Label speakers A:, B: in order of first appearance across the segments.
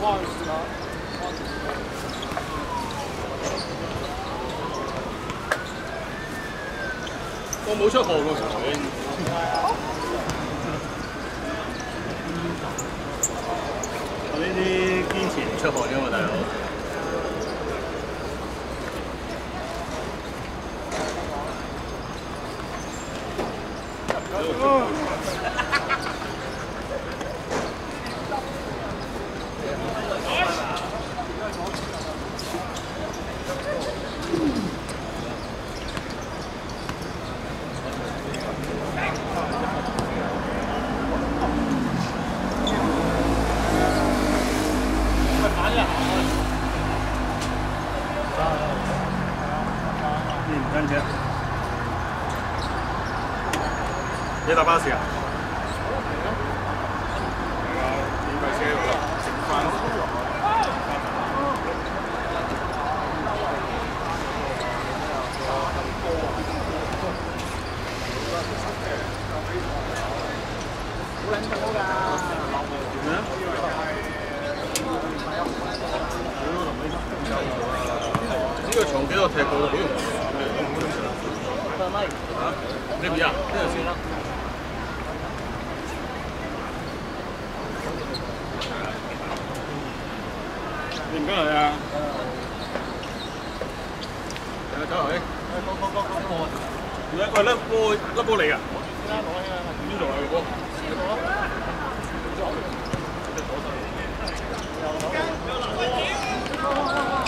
A: 我冇出汗嗰時呢啲堅持唔出汗啫嘛，大佬。你唔安全。你搭巴士啊？ 해도 될 거고요. 그래비야, 그래비야. Đừng có rồi à Trời ơi Con con con con con Dạ, coi lớp cô, lớp cô này à? Như rồi cô Hãy subscribe cho kênh Ghiền Mì Gõ Để không bỏ lỡ những video hấp dẫn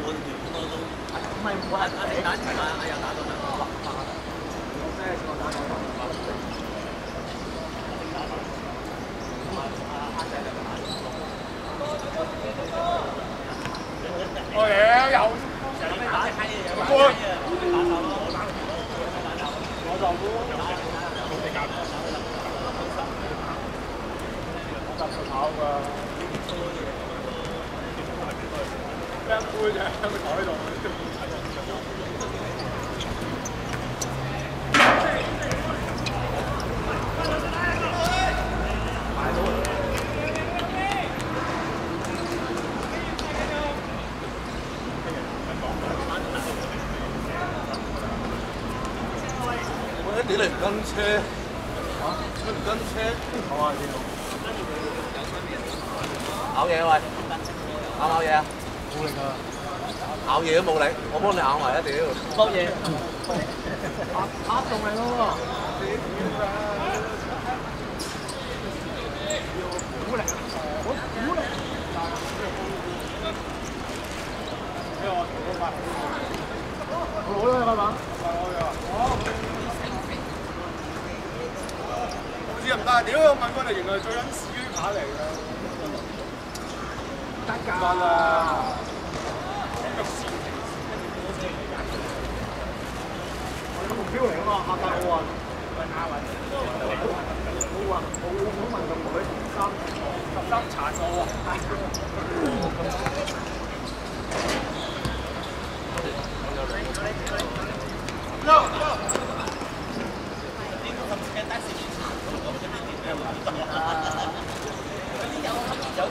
A: 我原本我都唔係唔係打打打打又打到啦，哇！真係我打到打到。我嘢有，成日打閪嘢，我我就估好地夾，我搭順口㗎。張杯啫，喺個台度。屌你唔跟車，出唔跟車，我話你，咬嘢喂，咬咬嘢啊！冇力啊！咬嘢都冇力，我幫你咬埋一屌！包嘢，嚇仲嚟咯喎！唔嚟，我唔嚟。唔好嚟啦嘛！唔唔得，屌我問過你，原來最緊豬扒嚟㗎。Dans la... mục tiêu này của họ là ổn ổn ổn vận động mới tâm tập tâm trả số No, no. Hãy subscribe cho kênh Ghiền Mì Gõ Để không bỏ lỡ những video hấp dẫn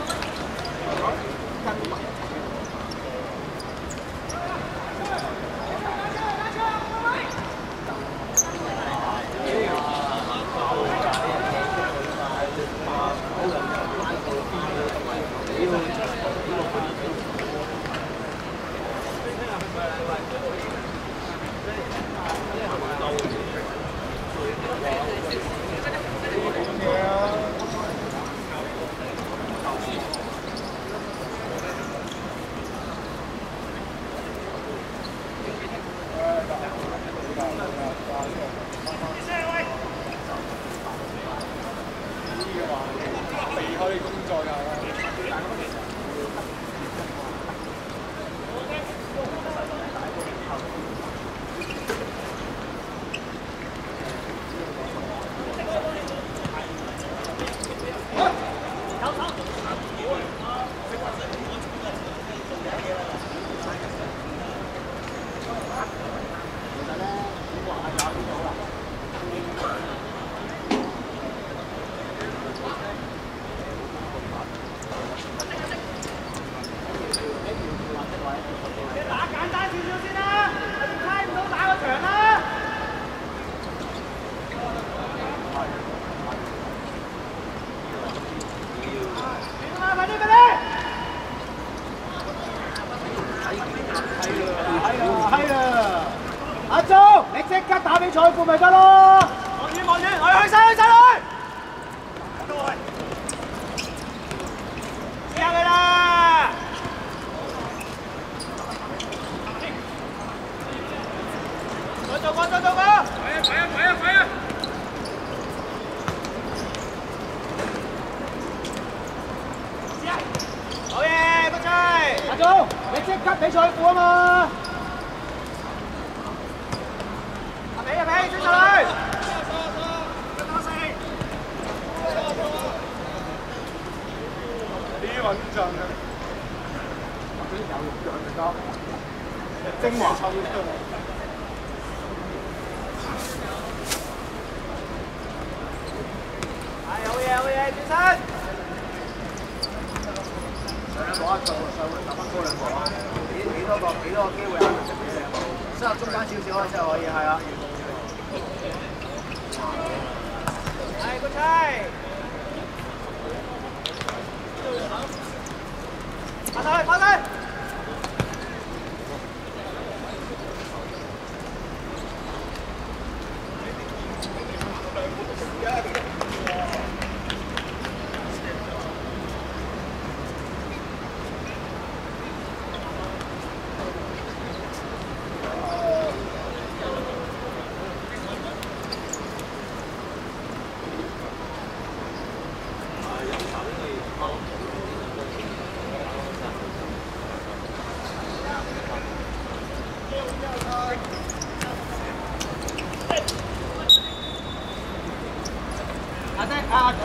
A: 走吧，走走吧。快呀，快呀，快呀，快呀！好嘢，不追。阿忠，你即刻俾賽股啊嘛！阿美，阿美，追上去！啲穩陣啊！有用嘅，得精華抽出嚟。係，我哋係決心，上一波一做，上個十分高兩波啊！俾幾多個，俾多個機會，適合中間少少開，適合可以，係啊。係，唔該。快啲，快啲！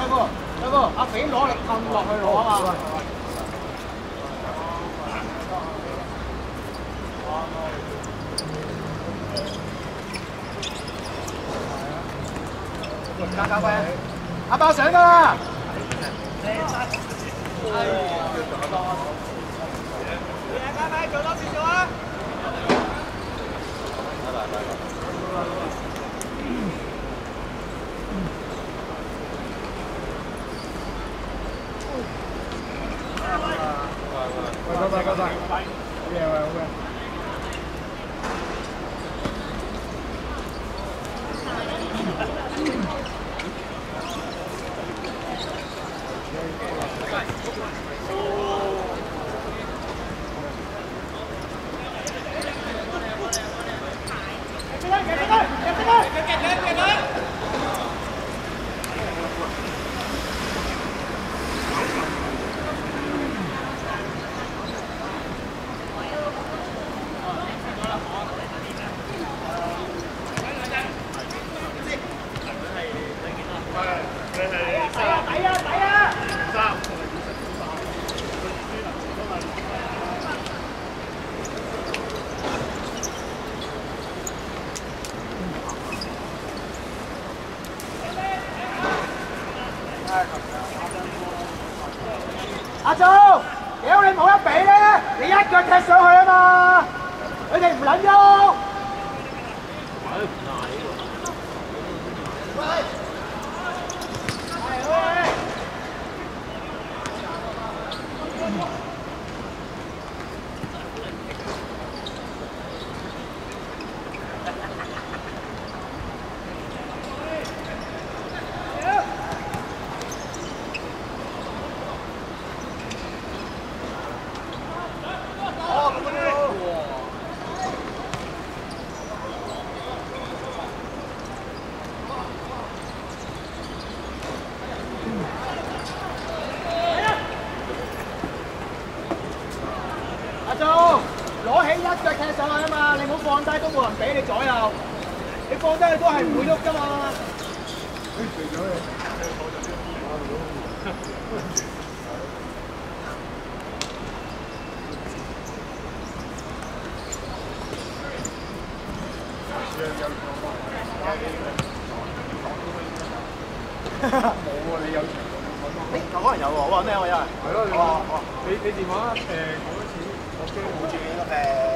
A: 有個有個阿肥攞力撳落去攞啊嘛。加加位，阿爆上噶啦！哎呀！做多次做啊！快走吧，走吧。别，别。咱家。喺你左右，你放低去都係唔會喐噶嘛。冇喎，你有錢。誒，有可能有喎，哇，靚喎，有人。係咯，你話。你你電話誒講多次，我驚冇轉誒。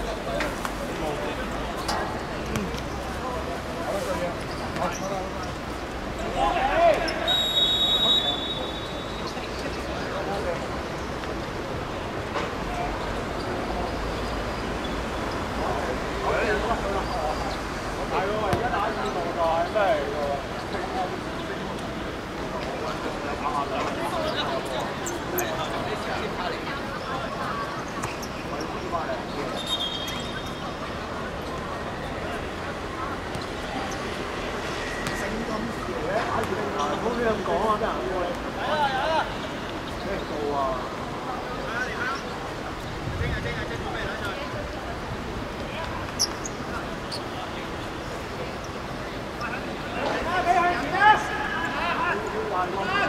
A: on one.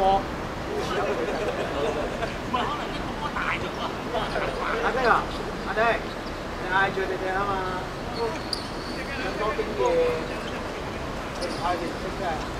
A: 阿爹啊，阿爹，你嗌住你哋啊嘛，好多兵爺，你派嚟識㗎。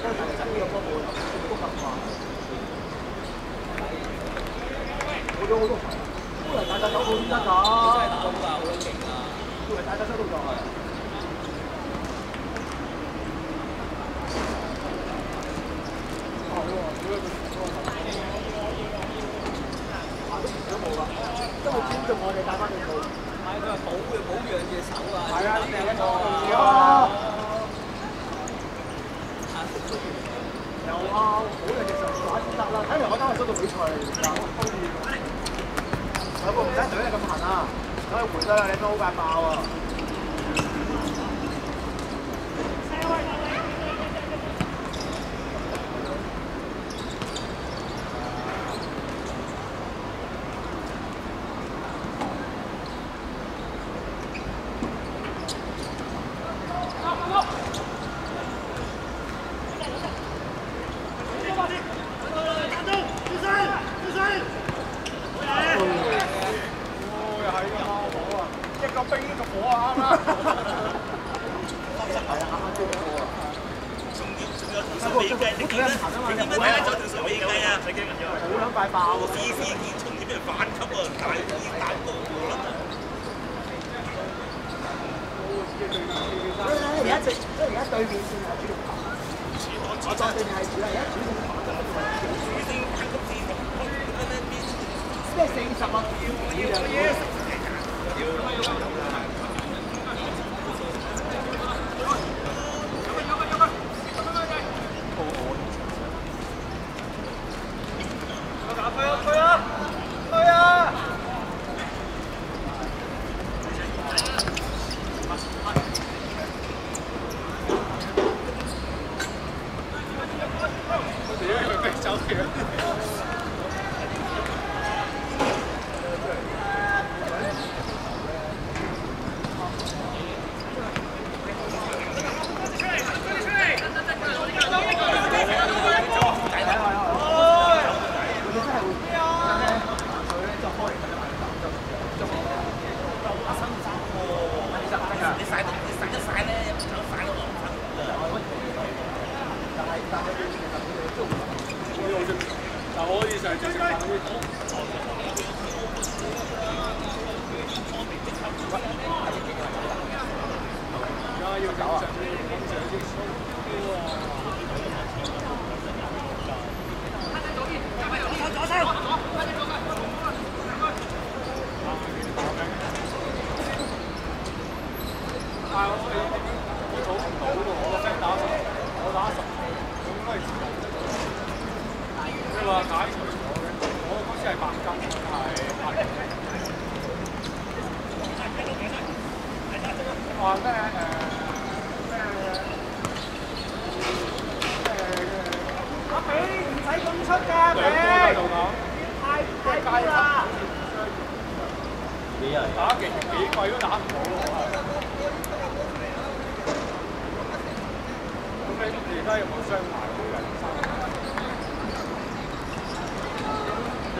A: 都係嚟緊呢個服有好多困難，
B: 冇咗好多，都嚟大殺手好先得㗎。打得好好鬼
A: 勁啊，做埋大殺手都得。係喎，好解咁多？都唔想做啊，都係尊重我哋帶翻嚟服務，買個保嘅保
B: 養嘅手啊。係啊，
A: 咩都冇啊。哇，好嘅嘅場打先得啦，睇為我今日收到比賽又高熱，有部紅衫隊咁行啊，可以回咗啦，你都好快爆啊！Thank you. 咩啊？佢咧就開緊啦，就就就就發生三個，你曬都你曬一曬咧，有冇曬到啊？但係但係佢其實佢哋都唔，嗰啲好出名。嗱，我以前最衰。啊！快点走，快点走，快点走！啊！我打十，我打十，我打十。你话解除我嘅，我公司系办紧嘅系。你话咩？幾貴都打唔到咯，嚇！咁你而家有冇雙排工人？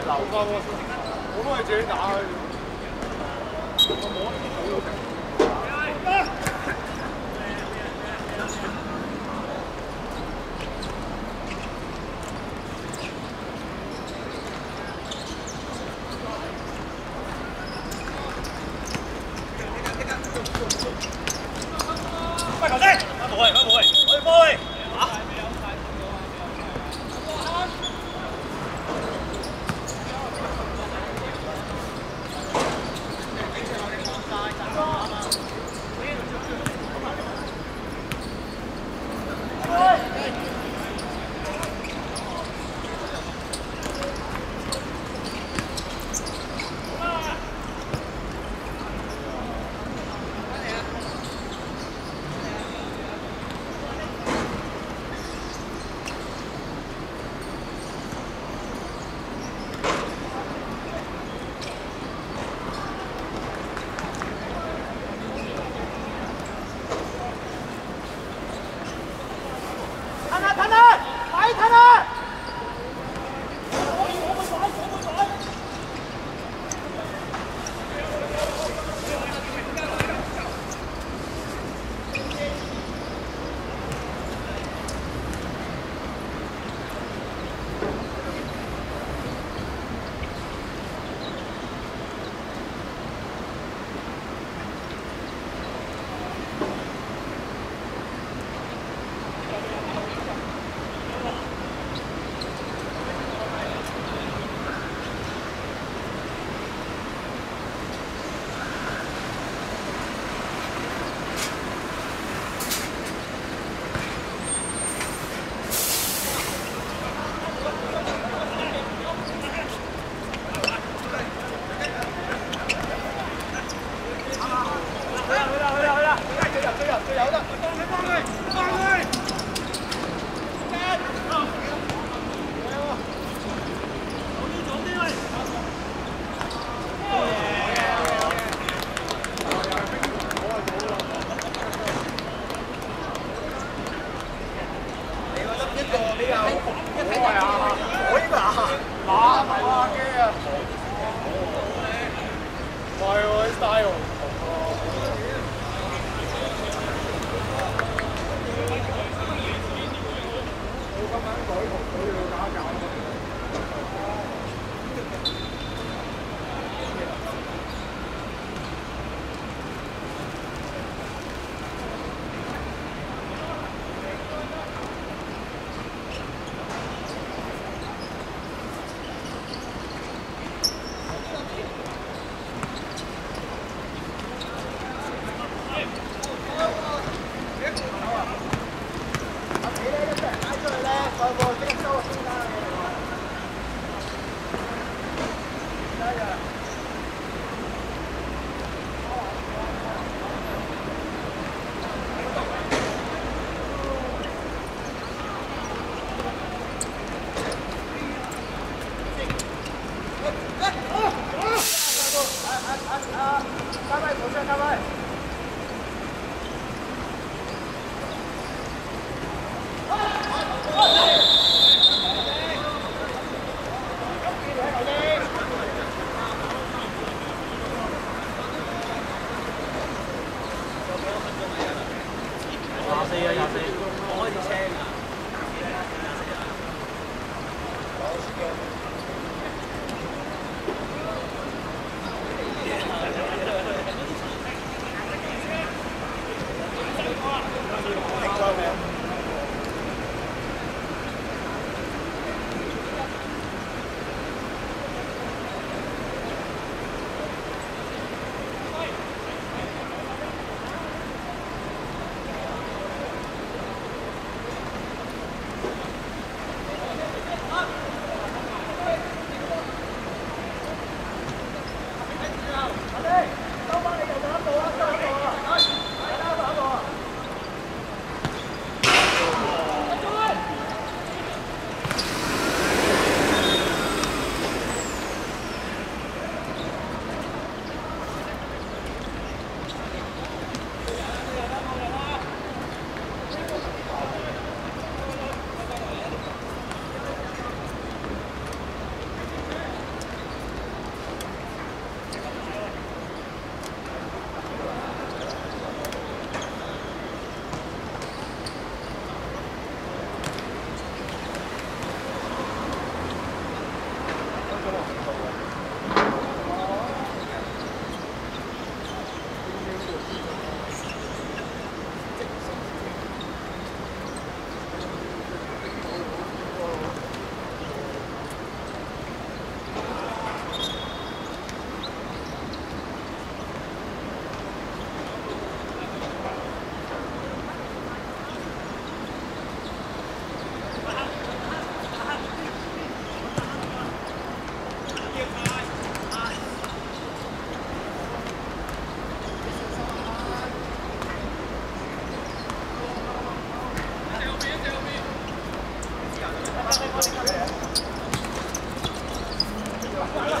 A: 扭翻我，我都係自己打嘅。快搞！来。なたな啊！过来，同学开来。Thank you.